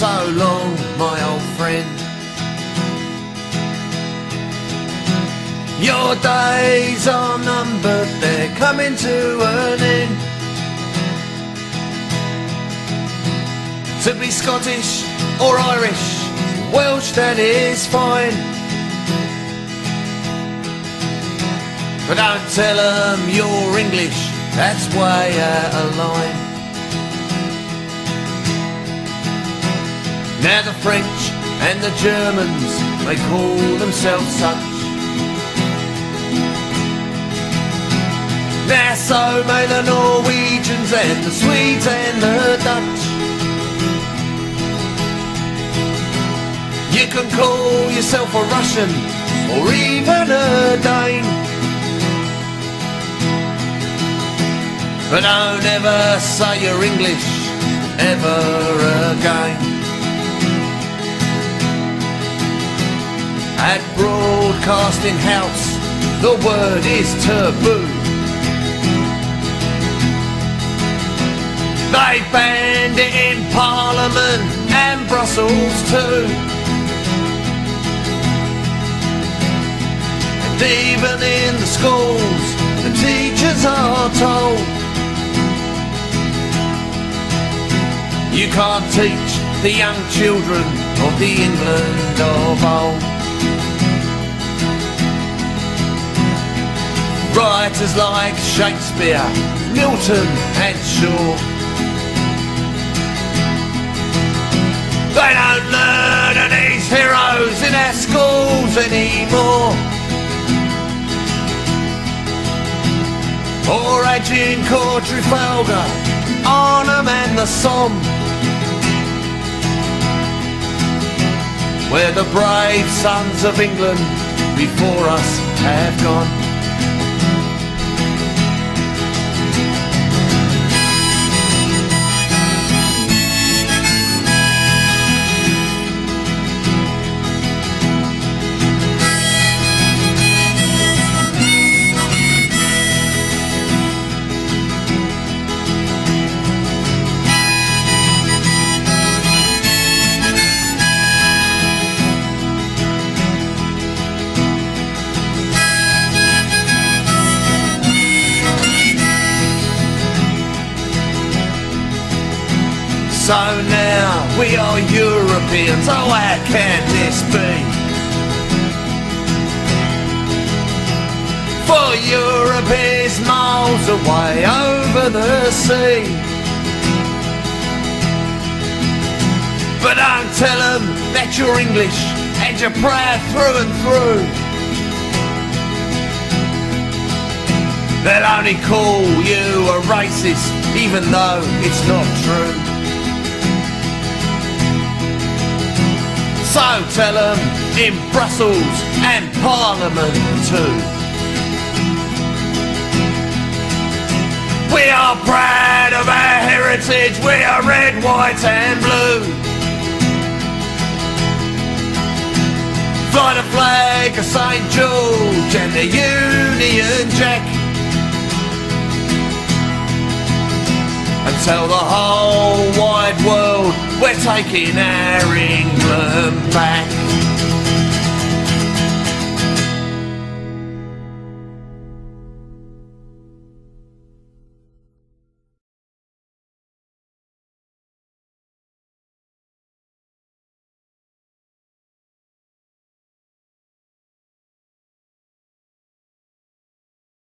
so long, my old friend. Your days are numbered, they're coming to an end. To be Scottish or Irish, Welsh, that is fine. But don't tell them you're English, that's way out of line. Now the French and the Germans, they call themselves such. Now so may the Norwegians and the Swedes and the Dutch. You can call yourself a Russian or even a Dane. But don't ever say you're English ever again. At Broadcasting House, the word is taboo. They banned it in Parliament and Brussels too. And even in the schools, the teachers are told you can't teach the young children of the England of old. Writers like Shakespeare, Milton and Shaw They don't learn of these heroes in our schools anymore. Or Agincourt, Trafalgar, Arnhem and the Somme. Where the brave sons of England before us have gone. So now we are Europeans, oh how can this be? For Europe is miles away over the sea. But don't tell them that you're English and you're proud through and through. They'll only call you a racist even though it's not true So tell them in Brussels and Parliament too. We are proud of our heritage, we are red, white and blue. Fly the flag of St George and the Union Jack. And tell the whole wide world we're taking our England back.